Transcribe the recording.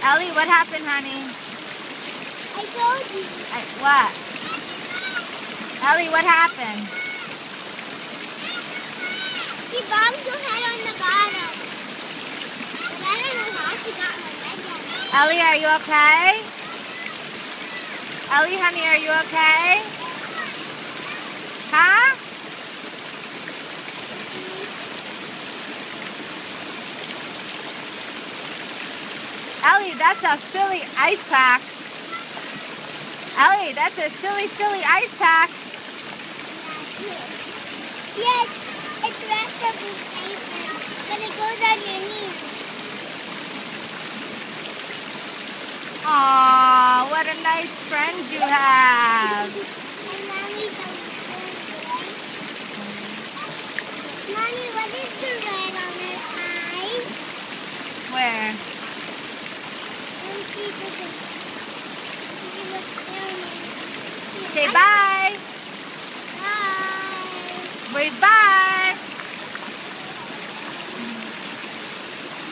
Ellie, what happened, honey? I told you. I, what? Ellie, what happened? She bumped her head on the bottom. But I don't know how she got her head on. Ellie, are you okay? Ellie, honey, are you okay? Ellie, that's a silly ice pack. Ellie, that's a silly, silly ice pack. Yes, it's vegetable paper, but it goes on your knee. Aw, what a nice friend you have. And mommy's a good? Mommy, what is the Okay, bye.